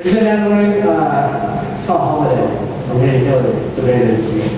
Ladies an uh, it's called Holiday. I'm to kill. It's a